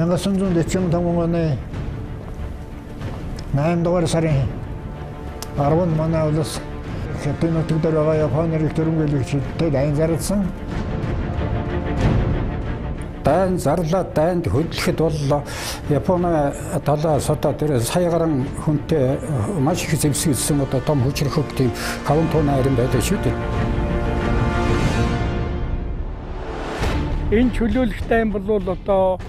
1945 оны 8 дугаар сарын 10-нд манай улс Хятад нутаг дээр байгаа Японы ирэх төрөмгөлөгчдөд айн зарлсан. Дайн зарлаад дайнд хөдлөхөд бол Японы талаас одоо тэр сая гаруй хүнтэй маш их зэвсгэлсэн одоо том хүчрэх тийм каунтуна харин байдаг шүү дээ. Энэ чөлөөлөх дайн бол одоо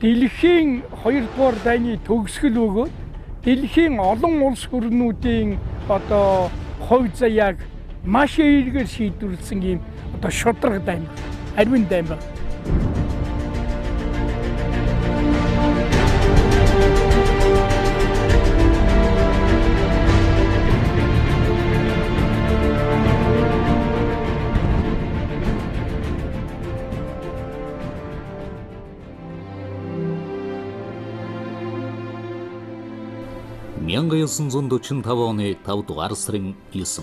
дэлхийн 2 дугаар дайны төгсгөл өгөөд дэлхийн олон улс гүрнүүдийн одоо хувь заяаг маш эергээр шийдвэрлсэн юм одоо шудраг дайм, ариун дайм байна. Мянга 945 оны 5 дугаар сарын 9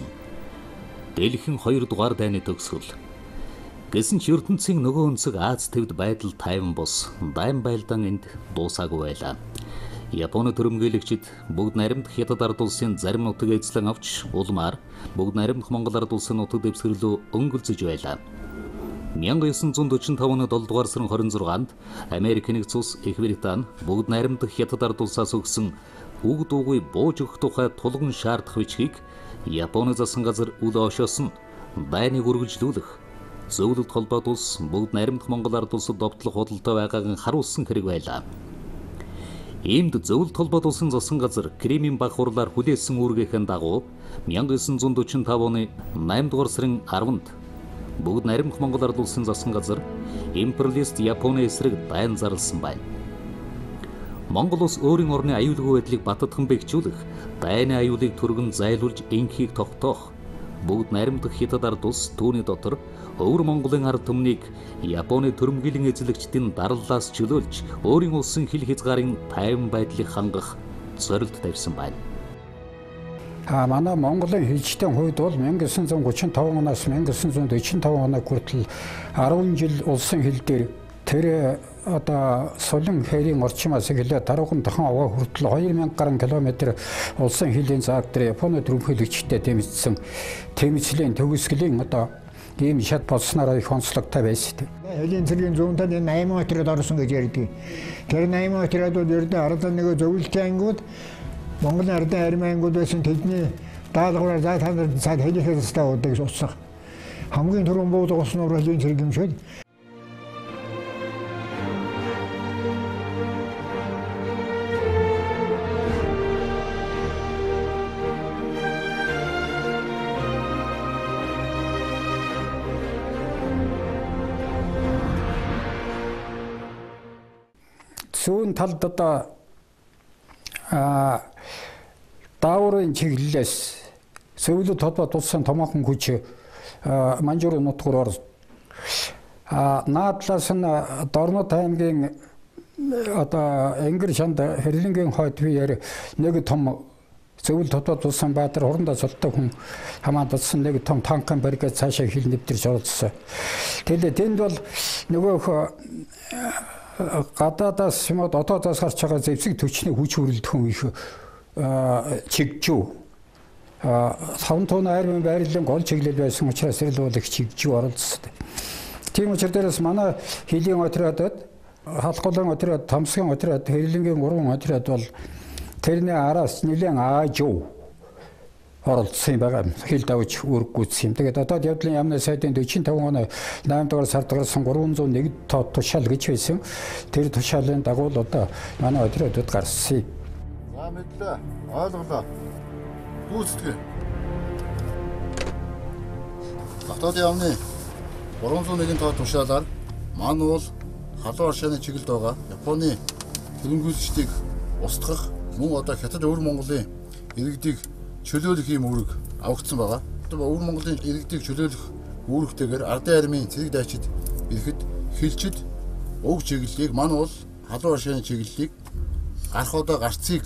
Дэлхийн 2 дугаар дайны төгсгөл Гэсэн ч ертөнцийн нөгөө өнцөг Аз төвд байдал тайван бус дайм байлдаан энд дуусаагүй байлаа. Японы төрөмгөөлөгчид бүгд наримт хятад ард улсын зарим нутаг эзлэн авч улмаар бүгд наримт Монгол ард улсын нутаг дэвсгэрлөө өнгөлцөж байлаа. 1945 оны 7 дугаар сарын 26-нд Америк нэгдсэн улс, Их Британи бүгд наримт хятад ард улсаас өгсөн үг дуугүй бууж өгөх тухай тулгын шаардах бичгийг Японы засан газар үл ошоосон дайныг үргэлжлүүлэх зөвлөлт холбоот улс бүгд наримт Монгол ард улсад довтлох худалдаа байгааг харуулсан хэрэг байлаа. Иймд зөвлөлт холбоот улсын засан газар Кремийн баг хурлаар хүлээсэн үүргийнхэн дагуу 1945 оны 8 дугаар сарын 10-нд бүгд наримт Монгол ард улсын засан газар империалист Японы эсрэг дайн зарласан байна. Монгол улс өөрийн орны аюулгүй байдлыг баттган бэхжүүлэх, дайны аюулыг түргэн зайлуулж инхийг тогтоох бүгд наримдах хятад ард улс түүний дотор өвөр Монголын ард түмнийг Японы төрөмгөлийн эзлэгчдийн дарлалаас чөлөөлж өөрийн улсын хил хязгаарын тайван байдлыг хангах зорилт тавьсан байна. А манай Монголын хилжтийн хувьд бол 1935 оноос 1945 оны хүртэл 10 жил улсын хил дээр тэр одоо Солон хэрийн орчмоос эхлээд даруухан тохон овоо хүртэл 2000 гаруй километр улсын хилийн зааг дээр Японы төрөмхөлөгчтэй дэмжсэн тэмцлийн төгсгөлийн одоо ийм шат болсноор их онцлогтой байсан. Хилийн цэргийн зүүнтад энэ 8 метрээр орсон гэж ярьдаг. Тэр 8 метрээд бол ердөө ардын нэг зөвлөлтийн ангууд Монголын ардын армийн ангууд байсан тэдний даалгавраар за та нар цаад хэлихээс таа удаг уцсах. Хамгийн түрүүн буудаг уснуур хилийн цэрэг юм талд одоо а дааврын чиглэлээс зөвлөд толгой тулсан томоохон хүч манжуурын нутгаар а наадлаас нь Дорнот аймгийн одоо Энгэр шанд хэрлэнгийн хойд биеэр нэг том зөвл тодод тулсан баатар хурандаа солтой хүн хамаанд болсон нэг том танкын баригад цаашаа хил нэвтэрч оролцсон. Тэгээд тэнд бол нөгөөх гадаадаас юм уу дотоодоос гарч байгаа зэвсэг төчний хүч хөрөлд хүн их чигжүү савн тууны армийн байрлалын гол чиглэл байсан учраас л бол их чигжүү оролцсон. Тийм учраас манай хилийн отрядад халхуулын отряд, томсгийн отряд, хэрлэнгийн гурван отряд бол тэрний араас нэлээд аажуу оролцсон юм байгаа. Хил давж үрггүйсэн юм. Тэгээд одоо явдлын яамны сайдын 45 оны 8 дугаар сард гарсан 301 тоо тушаал гэж байсан. Тэр тушаалын дагуу л одоо манай өдрөдөд гарсан. За мэдлээ. Ойлголоо. Гүйцэтгэе. Дотоод яамны 301 тоо тушаалаар мань уул халуун оршааны чиглэлд байгаа Японы хөрөнгөлөгчдийг устгах мөн одоо хятад өвөр Монголын иргэдийг чөлөөлөх юм үүрэг авагдсан байгаа. Одоо өвөр Монголын иргэдийг чөлөөлөх үүрэгтэйгээр ардын армийн цэрэг дайчид ирэхэд хилчид өг чиглэлийг мань бол халуун оршааны чиглэлийг гарах одоо гарцыг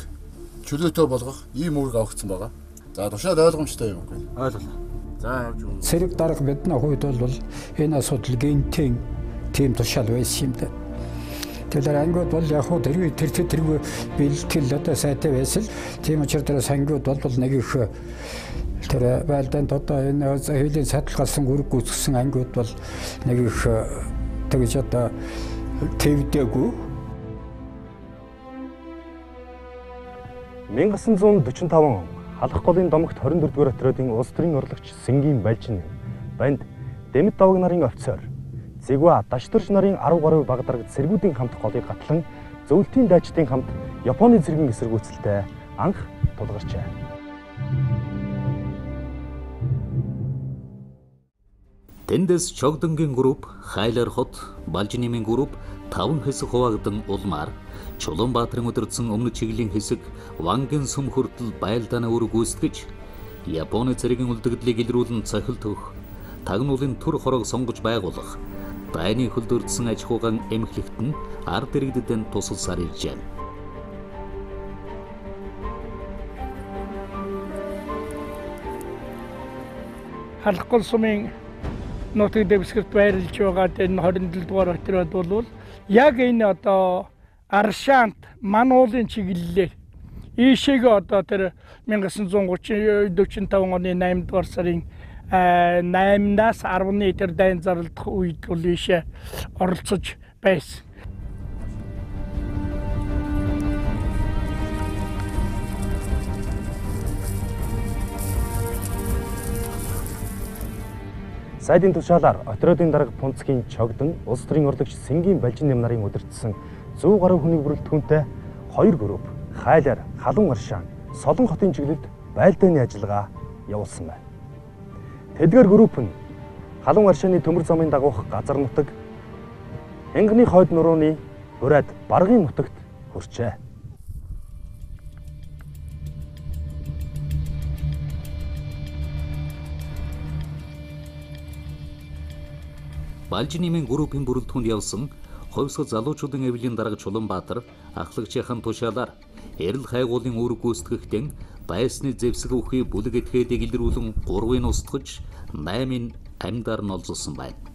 чөлөөтэй болгох ийм үүрэг авагдсан байгаа. За тушаад ойлгомжтой юм уу? Ойлголоо. За явж өгнө. Цэрэг дарга бидний хувьд бол энэ асуудал гинтийн тийм тушаал байсан юм да. Тэгэхээр ангиуд бол яг хуу тэр тэр тэр тэргүй бэлтгэл одоо сайтай байсан. Тийм учраас ангиуд бол нэг их тэр байлдаанд одоо энэ хилийн садлгалсан үрг гүйцсэн ангиуд бол нэг их тэгж одоо твдэггүй 1945 он халах голын домогт 24 дугаар отрядын улс төрийн орлогч Сэнгийн Балжин банд Дэмэд даваг нарын офицер Зэгва Даштурч нарын 10 гаруй баг дарагт сэргүүдийн хамт голыг гатлан зөвлөлтийн дайчдын хамт Японы зэргийн эсэргүүцэлтэй анх тулгарчээ. Тэндээс Чогдонгийн групп, Хайлар хот, Балжинимын групп 5 хэсэг хуваагдсан улмаар Чулуунбаатарын удирдсан өмнө чиглийн хэсэг Вангийн сүм хүртэл байлдааны үүрэг гүйцэтгэж Японы цэргийн үлдэгдлийг илрүүлэн цохилт өгөх, тагнуулын төр хорог сонгож байгуулах, дайны хөлдөрдсөн аж ахуйн эмхлэгт нь ард иргэдэд тусалсаар иржээ. халахгүй сумын нутаг дэвсгэрт байрлаж байгаа энэ 27 дугаар отряд бол яг энэ одоо Аршаант мануулын чиглэлээр ийшээгээ одоо тэр 1930 45 оны 8 дугаар сарын 8-наас 10-ны тэр дайн зарлах үед бол ийшээ оролцож байсан. Сайдын тушаалаар отрядын дарга Пунцгийн чогдон улс төрийн урлагч Сэнгийн Балжин нэм нарын удирдсан 100 гаруй хүний бүрэлдэхүүнтэй хоёр групп хайлаар халуун аршаан Солон хотын чиглэлд байлдааны ажиллагаа явуулсан байна. Тэдгээр групп нь халуун аршааны төмөр замын дагуух газар нутаг Янгны хойд нурууны ураад Баргын нутагт хүрчээ. Балжинимын группийн бүрэлдэхүүнд явсан хойсгол залуучуудын эвлийн дарга Чулуунбаатар ахлагчийн тушаалаар эрэл хайгуулын үүрэг гүйцэтгэхдээ байсны зэвсэг өхий бүлэг этгээдийг илрүүлэн 3-ыг устгаж 8-ыг амьдаар нь олзуулсан байна.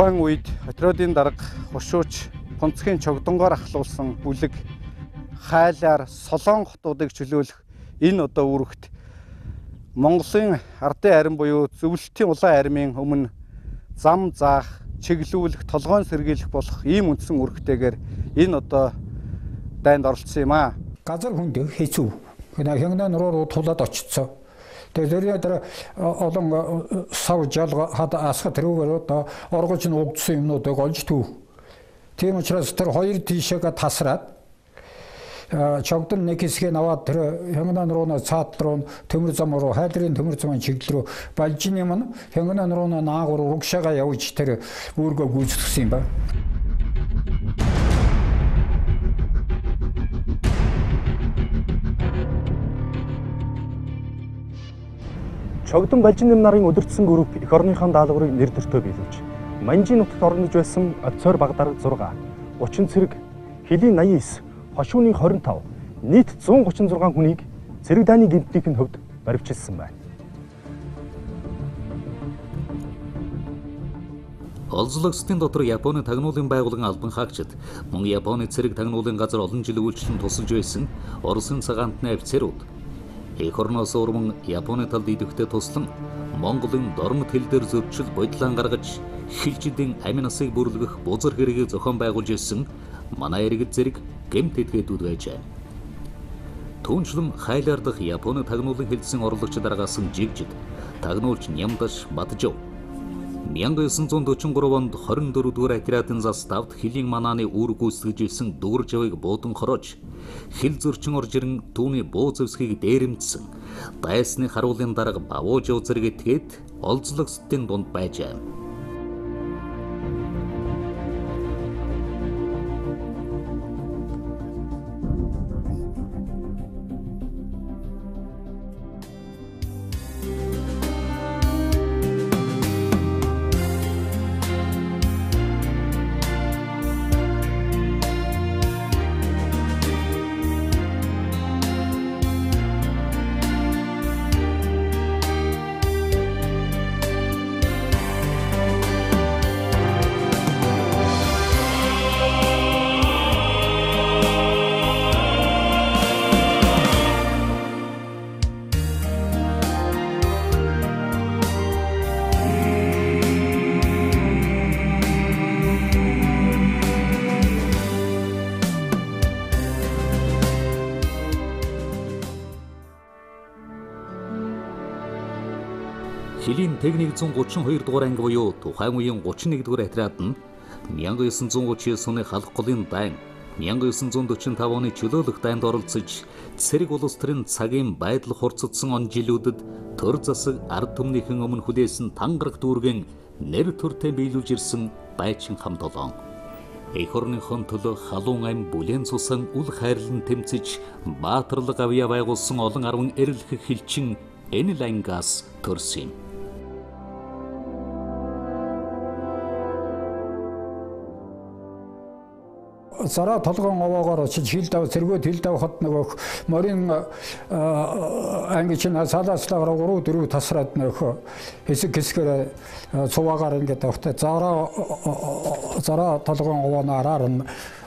Тухайн үед отрядын дарга хуршууч Пунцгийн чогдонгоор ахлуулсан бүлэг хайлаар солон хотуудыг чөлөөлөх энэ одоо үүрэгт Монголын ардын арим буюу зөвлөлтийн улаан армийн өмнө зам заах, чиглүүлэх, толгойн сэргийлэх болох ийм үндсэн үүрэгтэйгээр энэ одоо дайнд оролцсон юм аа. газар хүнд хэцүү. Хинэ хягнаа нуруу тулаад очицсон. Тэгэхээр тэр олон сав жал хад асга тэрүүгээр одоо оргож нь угдсан юмнуудыг олж төв. Тийм учраас тэр хоёр тишээгээ тасраад чогдон нэг хэсгийг аваад тэр хянган руу цаад руу төмөр зам руу хайдрын төмөр замын чиглэл рүү балжин юм нь хянган руу наагур урагшаага явж тэр үүргөө гүйцэтгсэн юм байна. Чогдон Балжин нарын удирдсан групп эх орныхон даалгаврыг нэр төртөө биелүүлж Манжийн нутагт орнож байсан офицер баг дарга 6, 30 цэрэг, хөлийн 89, хошууны 25, нийт 136 хүнийг цэрэг дааны гэмтнийхэн хувьд баривчилсан байна. Олзлогсдын дотор Японы тагнуулын байгууллагын албан хаагчид мөн Японы цэрэг тагнуулын газар олон жил үйлчлэн тусалж байсан Оросын цагаантны офицерууд эх орноос урман Японы талд идэвхтэй туслан Монголын дормт хил дээр зөрчил бодлон гаргаж хилжидийн амин насыг бүрлгэх бузар хэргийг зохион байгуулж ирсэн манай иргэд зэрэг гэмт этгээдүүд байжээ. Түүнчлэн хайлаар дахь Японы тагнуулын хилцэн орлогч дараагаас нь жигжид тагнуулч Нямдаш Батжов 1943 онд 24 дугаар отрядын заставд Хилийн манааны үүрэг гүйцэтгэж исэн дүгэр жавыг буудан хороож хил зөрчин орж ирэн түүний буу зэвсгийг дээрэмдсэн. Дайсны харуулын дарга Бавуужав зэрэг этгээд олзлогсдын дунд байжээ. Хилийн техник 132 дугаар анги буюу тухайн үеийн 31 дугаар отряд нь 1939 оны халах голын дайн 1945 оны чөлөөлөх дайнд оролцож цэрэг улс төрийн цагийн байдал хурцдсан он жилүүдэд төр засаг ард түмнийхэн өмнө хүлээсэн тангараг дүүргэн нэр төртэй биелүүлж ирсэн байчин хам толон. Эх орныхон төлөө халуун ам бүлээн цусан үл хайрлан тэмцэж баатарлаг авьяа байгуулсан олон арван эрэлхэх хилчин энэ лангаас төрсөн юм. Зараа толгоон овоогоор очиж хил дав цэргүүд хил дав хот нөгөөх морин анги чинь салааслаагаар 3 4 тасраад нөхө хэсэг хэсгээр цуваагаар ингээд тавтай зараа зараа толгоон овооно араар нь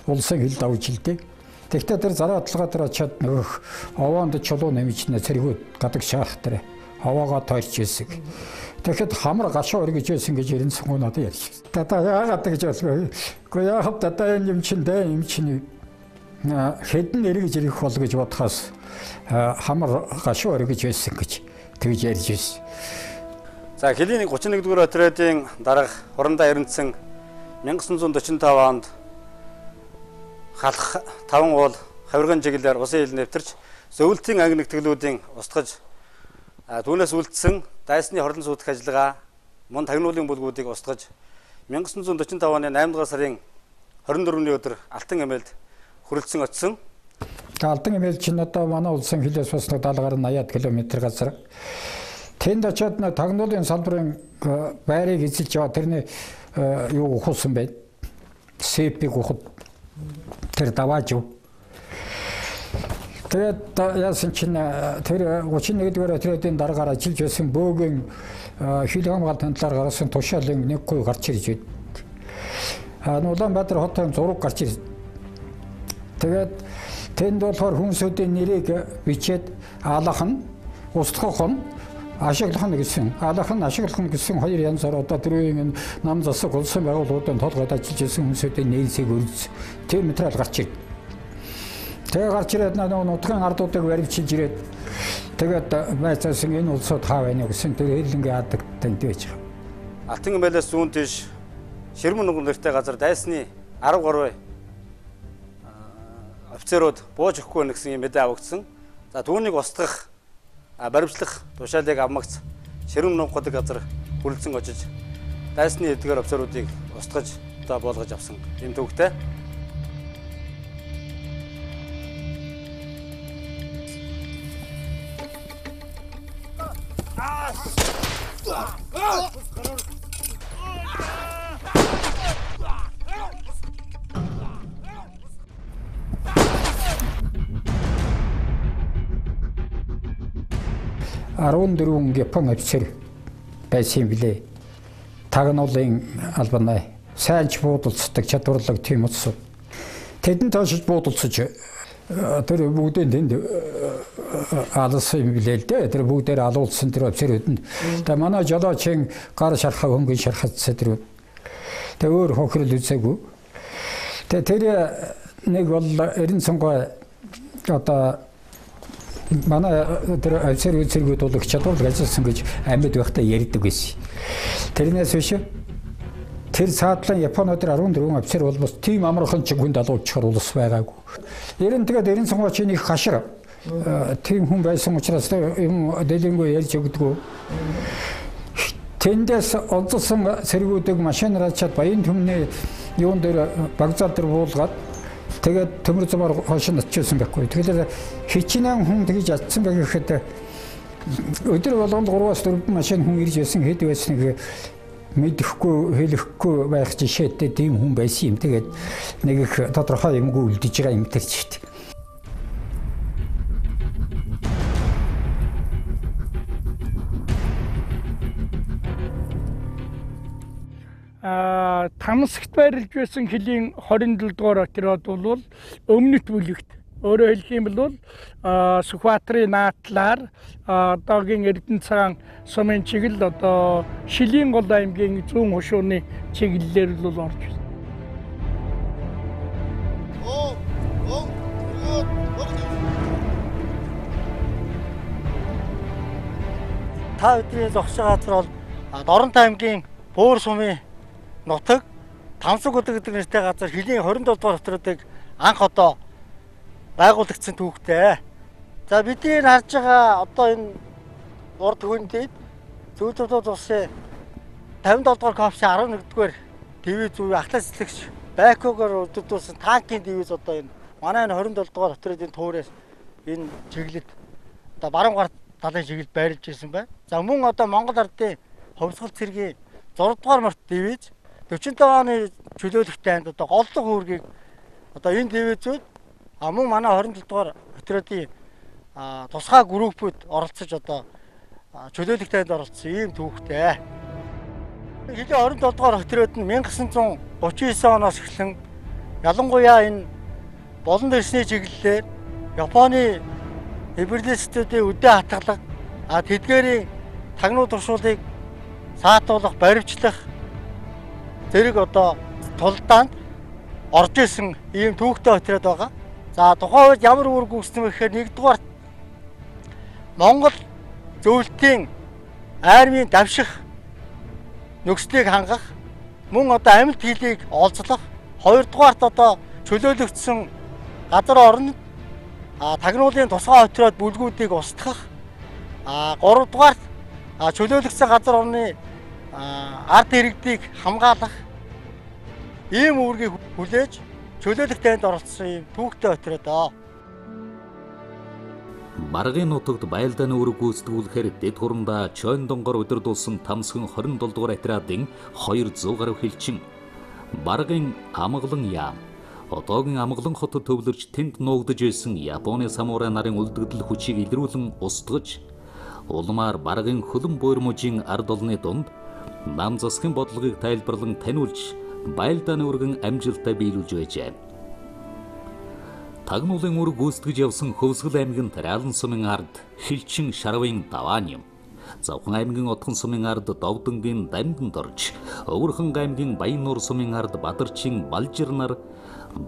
улсын хил дав жилдэг Тэгтээ тэр зараа баталгаа дээр очиад нөгөөх овоонд чулуу нэмж нэ цэргүүд гадаг шаах дээр овоогоо тойрч ирсэг. Тэгэхэд хамар гашуу өргөж байсан гэж ерэн сонгоо надад ярьж. Дата яагаад гэж болов. Гэхдээ яахав дата юм чин дэ юм чин хэдэн эргэж ирэх бол гэж бодохоос хамар гашуу өргөж байсан гэж тэгж ярьж байсан. За Хилийн 31 дугаар отрядын дарга хурандаа эренцэн 1945 онд халах таван уул хавирган чиглэлээр усын хил нэвтэрч зөвлөлтийн анги нэгтгэлүүдийн устгаж түүнээс үлдсэн дайсны хорлон суудах ажиллагаа мөн тагнуулын бүлгүүдийг устгаж 1945 оны 8 дугаар сарын 24-ний өдөр Алтан эмээлд хүрэлцэн очсон. Алтан эмээл чинь одоо манай улсын хилээс бас 70-аар 80 км газар. Тэнд очиод тагнуулын салбарын байрыг эзэлж яваа тэрний юу ухуулсан байна. Сэпиг ухад тэр давааж юу Тэгээд яасан чинь тэр 31 дугаар отрядын дараагаар ажиллаж байсан бөөгийн хил хамгаалтын талаар гаргасан тушаалын нэг гуй гарч ирж байд. А Улаанбаатар хотын зураг гарч ирж. Тэгээд тэнд болохоор хүмүүсийн нэрийг бичээд алах нь устгах нь ашиглах нь гэсэн. Алах нь ашиглах нь гэсэн хоёр янзаар одоо тэр үеийн нам засаг улсын байгууллагуудын толгойд ажиллаж байсан хүмүүсийн нээсийг өргөц. Тэр материал гарч ирж. Тэгээ гарч ирээд нөгөө нутгийн ардуудыг баримчилж ирээд тэгээд байцаасан энэ улсууд хаа байна гэсэн тэр хэллэнгийн яадаг танд байж байгаа. Алтан эмээлээс зүүн тийш Ширмэн нуган нэртэй газар дайсны 10 гаруй офицерууд бууж өгөхгүй байна гэсэн юм мэдээ авагдсан. За түүнийг устгах баримтлах тушаалыг авмагц Ширмэн нуган годог газар хүрлцэн очиж дайсны эдгээр офицеруудыг устгаж одоо болгож авсан юм төвхтэй. Дөрвөн Япон офицер байсан билээ. Тагнуулын албанай сайнч буудалцдаг чадварлаг тийм утсууд. Тэдэнд тоошиж буудалцаж тэр бүгдийн тэнд алсан юм билээ л дээ. Тэр бүгдээр алуулсан тэр офицерүүд нь. Тэгээ манай жолоочийн гар шархаа хөнгөн шархацсан тэр. Тэгээ өөр хохирол үзээгүй. Тэгээ тэр нэг бол 90 цонгой одоо манай тэр офицер зэргүүд бол их чадвартай ажилласан гэж амьд байхдаа ярьдаг байсан. Тэрнээс биш Тэр цаадлан Японы өдөр 14 офицер болмос тийм амархан ч хүн далуучхаар улс байгаагүй. Ер нь тэгээд 90 сонгуучийн их хашир тийм хүн байсан учраас юм дэлгэнгүй ярьж өгдөггүй. Тэндээс онцсон цэргүүдийг машинаар чад баян төмний юун дээр багзаал дээр буулгаад тэгээд төмөр замаар хойш нь очижсэн байхгүй. Тэгэхээр хичнээн хүн тэгж ядсан байх гэхэд өдөр болгонд 3-аас 4 машин хүн ирж байсан хэд байсныг мэдэхгүй хэлэхгүй байх жишээтэй тийм хүн байсан юм. Тэгээд нэг их тодорхой юмгүй үлдэж байгаа юм тэр чигт. А тамсагт байрлаж байсан хөлийн 27 дугаар отроод бол өмнөд бүлэгт Өөрөөр хэлэх юм бол Сүхбаатарын наатлаар одоогийн Эрдэнэ цагаан сумын чиглэл одоо Шилийн гол аймгийн зүүн хушууны чиглэлээр л орж байна. Та өдрийн байгаа газар бол Доронтой аймгийн Буур сумын нутаг Тамсаг өдөг гэдэг нэртэй газар Хилийн 27 дугаар хотруудыг анх одоо байгуулагдсан түүхтэй. За бидний харж байгаа одоо энэ урд хүндэд зөвлөлтүүд улсын 57 дугаар ковши 11 дугаар дивиз үе ахлах цэцлэгч Бакогоор өдөрдүүлсэн танкийн дивиз одоо энэ манай энэ 27 дугаар отруудын туурээс энэ чиглэлд одоо баруун гарт талын чиглэлд байрлаж ирсэн байна. За мөн одоо Монгол ардын ховсгол цэргийн 6 дугаар март дивиз 45 оны чөлөөлөлттэй анд одоо голлог үүргийг одоо энэ дивизүүд А мөн манай 27 дугаар отрядын тусгай группүүд оролцож одоо чөлөөлөх танд оролцсон ийм түүхтэй. Хэдийн 27 дугаар отряд нь 1939 оноос эхлэн ялангуяа энэ болон дэсний чиглэлээр Японы империалистуудын үдэ хатгалах а тэдгээрийн тагнуу туршуулыг саатуулах, баривчлах зэрэг одоо тулдаанд орж исэн ийм түүхтэй отряд байгаа. За тухайн үед ямар үүрэг үүссэн вэ гэхээр нэгдүгээр Монгол зөвлөлтийн армийн давших нөхцөлийг хангах мөн одоо амьд хилийг олзлох хоёрдугаарт одоо чөлөөлөгдсөн газар орнд тагнуулын тусгай отроод бүлгүүдийг устгах а гуравдугаарт чөлөөлөгдсөн газар орны ард иргэдийг хамгаалах ийм үүргийг хүлээж чөлөөлөх танд оролцсон юм түүхтэй отроо доо. Баргын нутагт байлдааны үүрэг гүйцэтгүүлэхээр дэд хурандаа Чойн донгор өдөрдүүлсэн Тамсгын 27 дугаар отрядын 200 гаруй хилчин Баргын амгалан яам одоогийн амгалан хотод төвлөрч тэнд нуугдж байсан Японы самурай нарын үлдэгдэл хүчийг илрүүлэн устгаж улмаар Баргын хөлөн буйрмужийн ард олны дунд нам засгийн бодлогыг тайлбарлан таниулж байлдааны үргэн амжилттай биелүүлж байжээ. Тагнуулын үрг гүйцэтгэж явсан Хөвсгөл аймгийн Таралан сумын ард Хилчин Шарвын даваан юм. Завхан аймгийн Отхон сумын ард Довдонгийн Дамданд орж, Өвөрхөн аймгийн Баяннуур сумын ард Бадарчин Балжир нар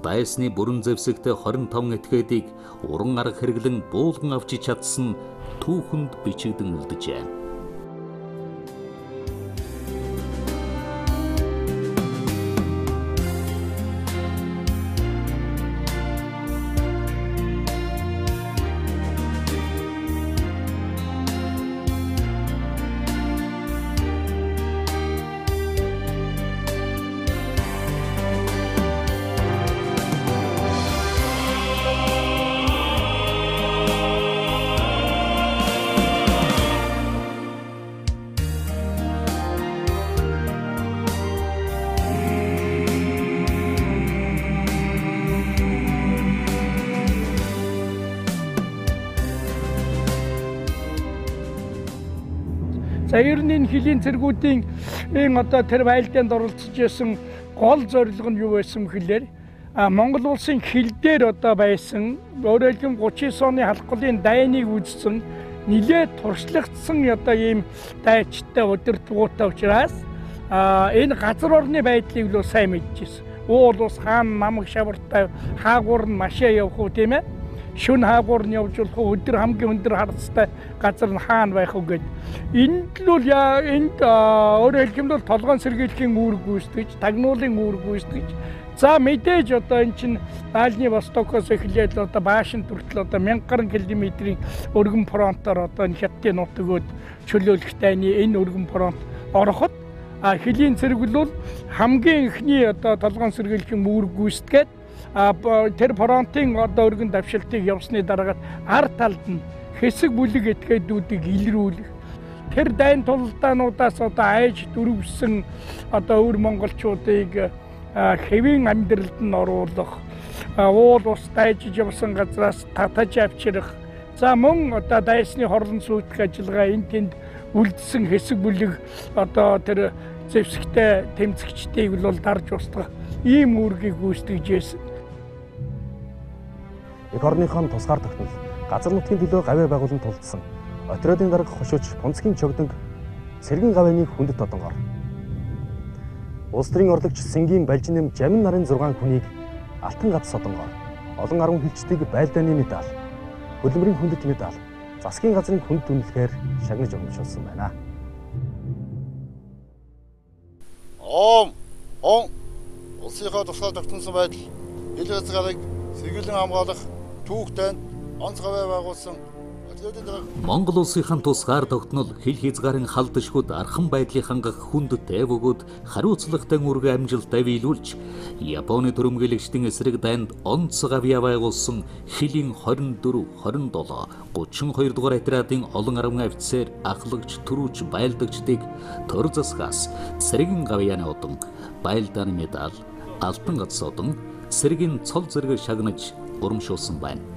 байсны бүрэн зэвсэгтэй 25 этгээдийг уран арга хэрэглэн буулган авчиж чадсан түүхэнд бичигдэн үлджээ. За ер нь энэ хөлийн цэргүүдийн энэ одоо тэр байлдаанд оролцож исэн гол зорилго нь юу байсан гэхээр а Монгол улсын хил дээр одоо байсан өөрөөр хэлбэл 39 оны халдварын дайныг үзсэн нилээ туршлагдсан одоо ийм дайчтай удирдгуутай учраас а энэ газар орны байдлыг л сайн мэдчихсэн. Уул ус хаан намаг шавартай хаагуур нь машаа явах уу тийм ээ. Шүн хаагуур нь явж болох өдөр хамгийн өндөр харцтай газар нь хаана байх вэ гэд. Энд л бол яа энд өөрөөр бол толгоон сэргийлэхийн үүрэг гүйцэтгэж тагнуулын үүрэг гүйцэтгэж. За мэдээж одоо эн чинь Дальний Востокоос эхлээд одоо Баашин хүртэл одоо 1000 гаруй километрийн өргөн фронтоор одоо хятадын нутагууд чөлөөлөх тайны энэ өргөн фронт ороход а хөлийн цэргэлвэл хамгийн ихний одоо толгоон сэргийлэхийн үүрэг гүйцэтгээд тэр фронтын одоо өргөн давшилтыг явсны дараагаар ар талд нь хэсэг бүлэг этгээдүүдийг илрүүлэх. Тэр дайн тулалдаануудаас одоо айж дөрвсөн одоо өвөр монголчуудыг хэвийн амьдралд нь оруулах. Уул ус дайжиж явсан газраас татаж авчрах. За мөн одоо дайсны хорлон сүйтгэх ажиллагаа энэ тэнд үлдсэн хэсэг бүлэг одоо тэр зэвсэгтэй тэмцэгчдийг бол дарж устгах ийм үүргийг гүйцэтгэж байсан. Эх орныхон тусгаар тогтнол газар нутгийн төлөө гавьяа байгуулан тулдсан Отродын дарга хошууч Пунцгийн чогдонг сэргэн гавьяаны хүндэт одонгоор Улс төрийн орлогч Сэнгийн Балжинэм Жамин нарын 6 хүнийг Алтан гац содонгоор олон арван хилчдийг байлдааны медаль, хөдөлмөрийн хүндэт медаль, засгийн газрын хүнд түнлэхээр шагнаж өгмөшүүлсэн байна. Ом он улсынхаа тусгай тогтносон байдал. Ил хязгаарыг сэргийлэн хамгаалах түүхтайнд онцгой байгуулсан Монгол улсынхан тусгаар тогтнол хил хязгаарын халдшгууд архан байдлыг хангах хүнд тайв өгөөд хариуцлагатай үргэ амжилттай биелүүлж Японы төрөмгөлөгчдийн эсрэг дайнд онцгой авьяа байгуулсан хилийн 24, 27, 32 дугаар отрядын олон арван офицер ахлагч төрүүч байлдагчдыг төр засгаас сэргэн гавьяаны удам байлдааны медаль алтан гац одон сэргийн цол зэрэг шагнаж урамшуулсан байна.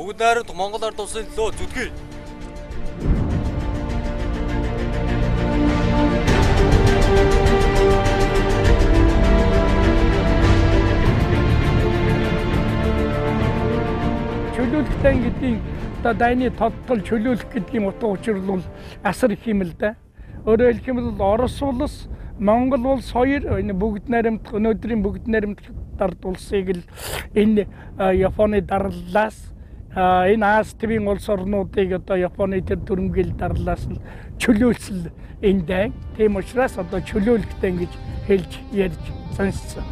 Бүгд найрамд Монгол ард улсын төлөө зүтгэе. Чөлөөлөхтэй гэдгийг одоо дайны тодтол чөлөөлөх гэдгийн утга учир бол асар их юм л да. Өөрөөр хэлэх юм бол Орос улс Монгол улс хоёр энэ бүгд найрамдах өнөөдрийн бүгд найрамдах дард улсыг л энэ Японы дарлаас энэ Аз твийн улс орнуудыг одоо Японы тэр дүрмгэл дарлаас нь чөлөөлсөн энэ дайн. Тийм учраас одоо чөлөөлөхтэй гэж хэлж ярьж сонссон.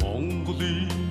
Монголын